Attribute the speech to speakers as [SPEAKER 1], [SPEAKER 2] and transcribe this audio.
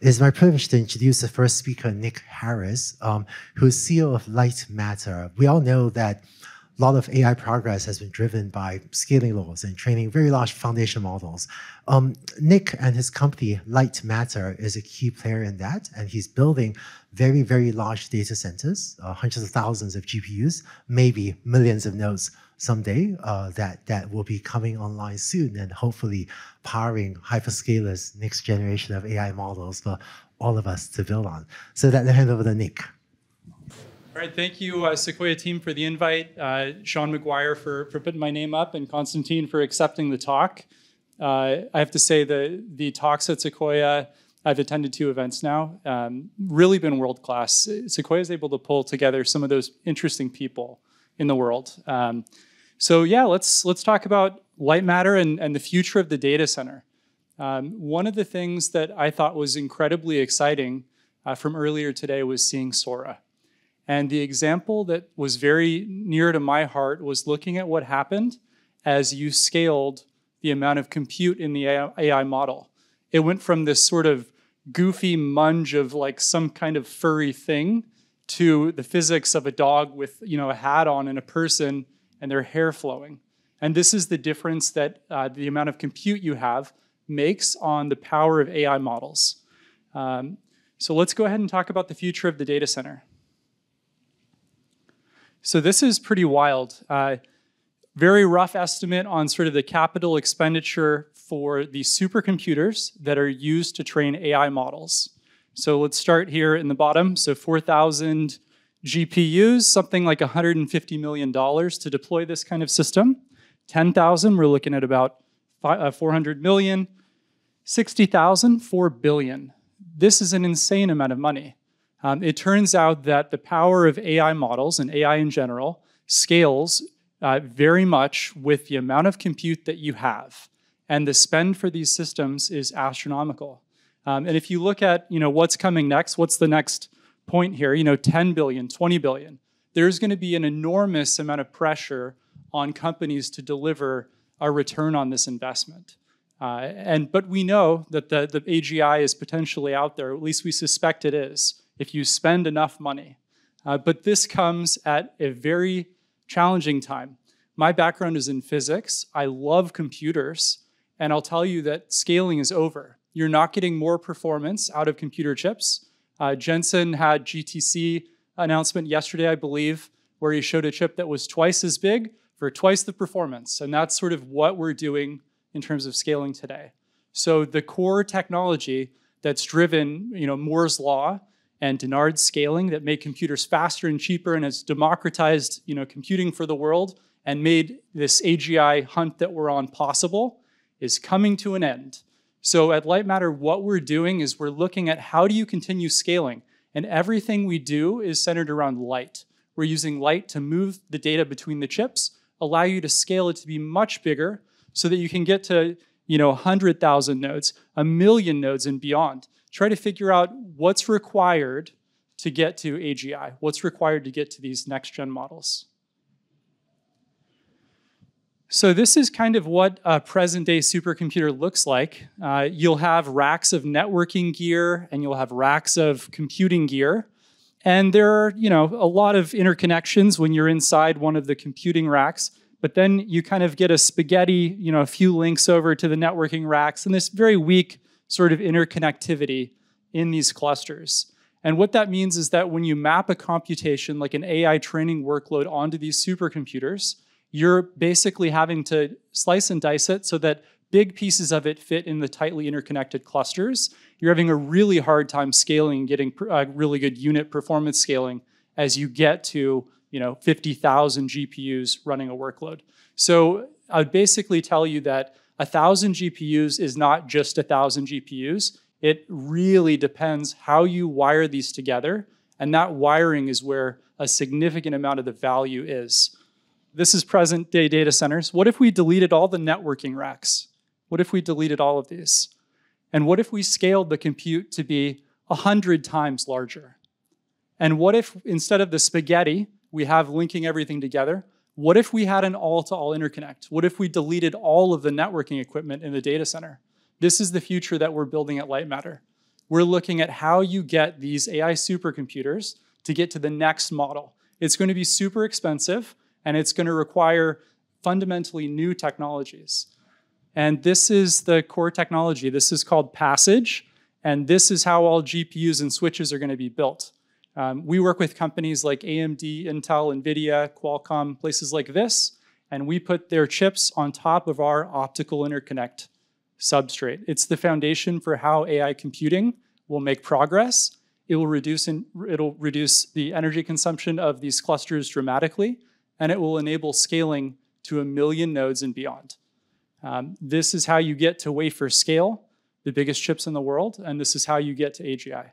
[SPEAKER 1] It is my privilege to introduce the first speaker, Nick Harris, um, who's CEO of Lightmatter. We all know that a lot of AI progress has been driven by scaling laws and training very large foundation models. Um, Nick and his company, Lightmatter, is a key player in that, and he's building very, very large data centers, uh, hundreds of thousands of GPUs, maybe millions of nodes someday uh, that, that will be coming online soon and hopefully powering hyperscalers next generation of AI models for all of us to build on. So that hand over to Nick.
[SPEAKER 2] All right, thank you, uh, Sequoia team, for the invite. Uh, Shaun Maguire for, for putting my name up, and Konstantine for accepting the talk. Uh, I have to say the the talks at Sequoia, I've attended two events now. Um, really been world class. Sequoia is able to pull together some of those interesting people in the world. Um, so yeah, let's let's talk about Lightmatter and, and the future of the data center. Um, one of the things that I thought was incredibly exciting uh, from earlier today was seeing Sora. And the example that was very near to my heart was looking at what happened as you scaled the amount of compute in the AI model. It went from this sort of goofy munge of like some kind of furry thing to the physics of a dog with you know a hat on and a person and their hair flowing. And this is the difference that uh, the amount of compute you have makes on the power of AI models. Um, so let's go ahead and talk about the future of the data center. So this is pretty wild. Uh, very rough estimate on sort of the capital expenditure for the supercomputers that are used to train AI models. So let's start here in the bottom. So 4,000 GPUs, something like $150 million to deploy this kind of system. 10,000, we're looking at about uh, 400 million. 60,000, 4 billion. This is an insane amount of money. Um, it turns out that the power of AI models and AI in general scales uh, very much with the amount of compute that you have. And the spend for these systems is astronomical. Um, and if you look at you know, what's coming next, what's the next point here, you know, 10 billion, 20 billion, there's going to be an enormous amount of pressure on companies to deliver a return on this investment. Uh, and but we know that the, the AGI is potentially out there, at least we suspect it is, if you spend enough money. Uh, but this comes at a very challenging time. My background is in physics. I love computers, and I'll tell you that scaling is over. You're not getting more performance out of computer chips. Uh, Jensen had GTC announcement yesterday, I believe, where he showed a chip that was twice as big for twice the performance. And that's sort of what we're doing in terms of scaling today. So the core technology that's driven, you know, Moore's law and Dennard's scaling that made computers faster and cheaper and has democratized, you know, computing for the world and made this AGI hunt that we're on possible is coming to an end. So at Lightmatter, what we're doing is we're looking at how do you continue scaling? And everything we do is centered around light. We're using light to move the data between the chips, allow you to scale it to be much bigger so that you can get to you know, 100,000 nodes, a million nodes and beyond. Try to figure out what's required to get to AGI, what's required to get to these next gen models. So this is kind of what a present day supercomputer looks like. Uh, you'll have racks of networking gear and you'll have racks of computing gear. And there are, you know, a lot of interconnections when you're inside one of the computing racks. But then you kind of get a spaghetti, you know, a few links over to the networking racks and this very weak sort of interconnectivity in these clusters. And what that means is that when you map a computation like an AI training workload onto these supercomputers, you're basically having to slice and dice it so that big pieces of it fit in the tightly interconnected clusters. You're having a really hard time scaling getting uh, really good unit performance scaling as you get to you know 50,000 GPUs running a workload. So I would basically tell you that a thousand GPUs is not just a thousand GPUs. It really depends how you wire these together, and that wiring is where a significant amount of the value is. This is present day data centers. What if we deleted all the networking racks? What if we deleted all of these? And what if we scaled the compute to be 100 times larger? And what if instead of the spaghetti we have linking everything together, what if we had an all to all interconnect? What if we deleted all of the networking equipment in the data center? This is the future that we're building at Lightmatter. we're looking at how you get these AI supercomputers to get to the next model. It's going to be super expensive and it's going to require fundamentally new technologies. And this is the core technology. This is called Passage, and this is how all GPUs and switches are going to be built. Um, we work with companies like AMD, Intel, NVIDIA, Qualcomm, places like this, and we put their chips on top of our optical interconnect substrate. It's the foundation for how AI computing will make progress. It will reduce, in, it'll reduce the energy consumption of these clusters dramatically, and it will enable scaling to a million nodes and beyond. Um, this is how you get to wafer scale, the biggest chips in the world, and this is how you get to AGI.